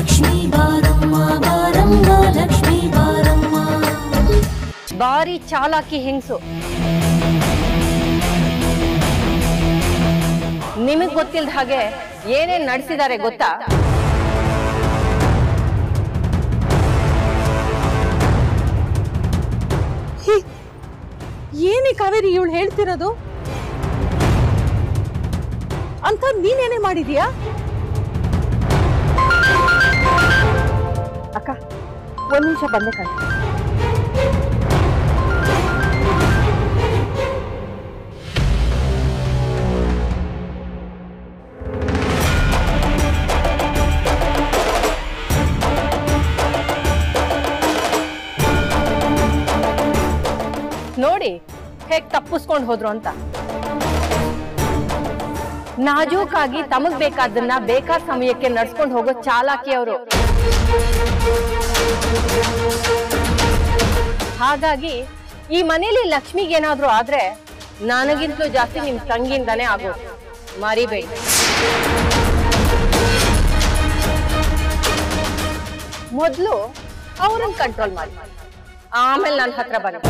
ಲಕ್ಷ್ಮೀ ಬಾರಮ್ಮ ಬಾರಮ್ಮ ಲಕ್ಷ್ಮೀ ಬಾರಮ್ಮ. ಬಾರಿ ಚಾಲಾಕಿ ಹೆಂಗಸು. ನಿಮಗ್ ಗೊತ್ತಿಲ್ದ ಹಾಗೆ ಏನೇನ್ ನಡೆಸಿದ್ದಾರೆ ಗೊತ್ತಾ? ಏನೇ ಕಾವೇರಿ ಇವಳು ಹೇಳ್ತಿರೋದು? ಅಂತ ನೀನೇನೇ ಮಾಡಿದೀಯಾ? ಒಂದ್ ನಿಮಿಷ ಬಂದೆ ಕಣೆ ನೋಡಿ ಹೇಗ್ ತಪ್ಪಿಸ್ಕೊಂಡು ಹೋದ್ರು ಅಂತ ನಾಜೂಕಾಗಿ ತಮಗ್ ಬೇಕಾದನ್ನ ಬೇಕಾದ ಸಮಯಕ್ಕೆ ನಡ್ಸ್ಕೊಂಡು ಹೋಗೋ ಚಾಲಾಕಿ ಅವರು ಹಾಗಾಗಿ ಈ ಮನೇಲಿ ಲಕ್ಷ್ಮಿಗೆ ಏನಾದ್ರೂ ಆದ್ರೆ ನನಗಿಂತಲೂ ಜಾಸ್ತಿ ನಿಮ್ ತಂಗಿಯಿಂದಾನೇ ಆಗೋದು. ಮರಿಬೇಡಿ. ಮೊದ್ಲು ಅವ್ರನ್ನ ಕಂಟ್ರೋಲ್ ಮಾಡಿ. ಆಮೇಲೆ ನನ್ನ ಹತ್ರ ಬನ್ನಿ.